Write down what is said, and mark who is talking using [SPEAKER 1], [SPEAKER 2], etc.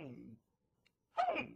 [SPEAKER 1] Hey! Hey!